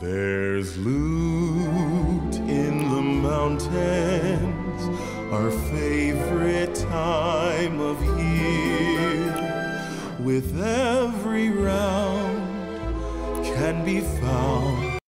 There's loot in the mountains, our favorite time of year. With every round can be found